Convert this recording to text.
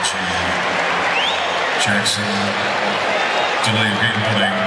Jackson, Jackson, Delia play.